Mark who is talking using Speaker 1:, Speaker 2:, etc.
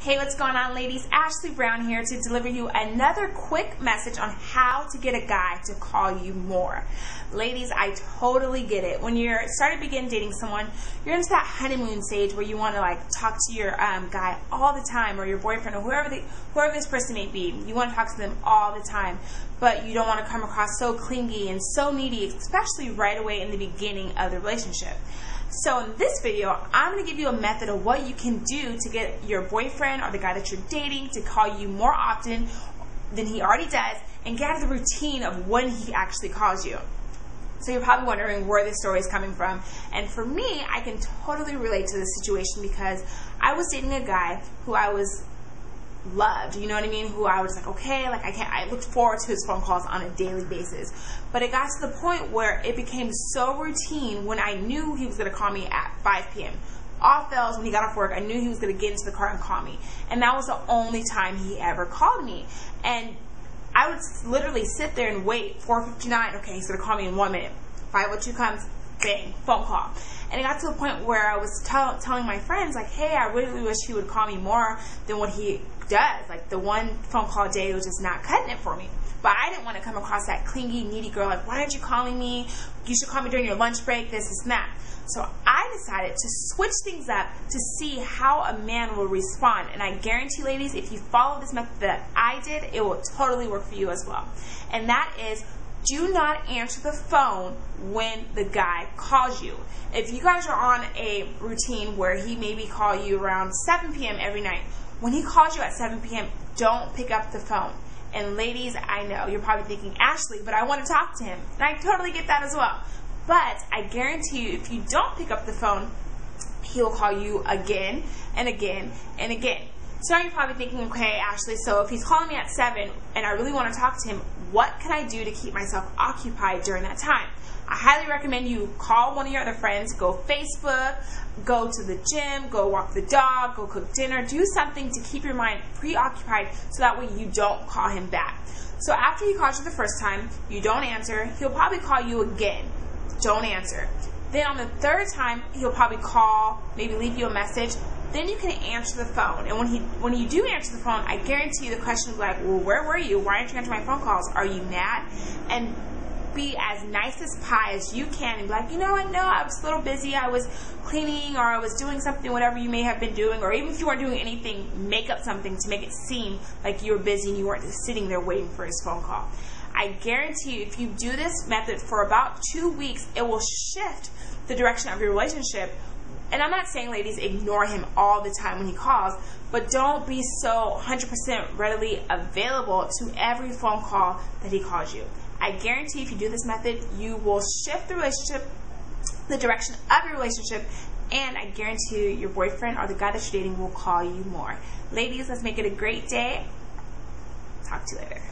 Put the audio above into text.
Speaker 1: Hey, what's going on, ladies? Ashley Brown here to deliver you another quick message on how to get a guy to call you more. Ladies, I totally get it. When you're starting to begin dating someone, you're into that honeymoon stage where you want to like talk to your um, guy all the time, or your boyfriend, or whoever the, whoever this person may be. You want to talk to them all the time, but you don't want to come across so clingy and so needy, especially right away in the beginning of the relationship. So in this video, I'm going to give you a method of what you can do to get your boyfriend or the guy that you're dating to call you more often than he already does and get out of the routine of when he actually calls you. So you're probably wondering where this story is coming from. And for me, I can totally relate to this situation because I was dating a guy who I was loved, you know what I mean? Who I was like, okay, like I can't, I looked forward to his phone calls on a daily basis. But it got to the point where it became so routine when I knew he was going to call me at 5 p.m. Off bells when he got off work, I knew he was going to get into the car and call me. And that was the only time he ever called me. And I would literally sit there and wait, 4.59, okay, he's going to call me in one minute. 502 comes, bang, phone call. And it got to a point where I was tell, telling my friends, like, hey, I really wish he would call me more than what he does. Like, the one phone call a day was just not cutting it for me. But I didn't want to come across that clingy, needy girl, like, why aren't you calling me? You should call me during your lunch break, this, and that. So I decided to switch things up to see how a man will respond. And I guarantee, ladies, if you follow this method that I did, it will totally work for you as well. And that is do not answer the phone when the guy calls you. If you guys are on a routine where he maybe call you around 7 p.m. every night, when he calls you at 7 p.m., don't pick up the phone. And ladies, I know you're probably thinking, Ashley, but I want to talk to him. And I totally get that as well. But I guarantee you, if you don't pick up the phone, he'll call you again and again and again. So now you're probably thinking, okay, Ashley, so if he's calling me at 7 and I really want to talk to him, what can I do to keep myself occupied during that time? I highly recommend you call one of your other friends, go Facebook, go to the gym, go walk the dog, go cook dinner, do something to keep your mind preoccupied so that way you don't call him back. So after he calls you the first time, you don't answer, he'll probably call you again. Don't answer. Then on the third time, he'll probably call, maybe leave you a message then you can answer the phone. And when he when you do answer the phone, I guarantee you the question will be like, well, where were you? Why aren't you answering my phone calls? Are you mad? And be as nice as pie as you can and be like, you know what, no, I was a little busy. I was cleaning or I was doing something, whatever you may have been doing. Or even if you weren't doing anything, make up something to make it seem like you were busy and you weren't just sitting there waiting for his phone call. I guarantee you, if you do this method for about two weeks, it will shift the direction of your relationship and I'm not saying, ladies, ignore him all the time when he calls, but don't be so 100% readily available to every phone call that he calls you. I guarantee if you do this method, you will shift the relationship, the direction of your relationship, and I guarantee you your boyfriend or the guy that you're dating will call you more. Ladies, let's make it a great day. Talk to you later.